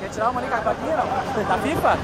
Quer tirar uma ali com a não? Da FIFA?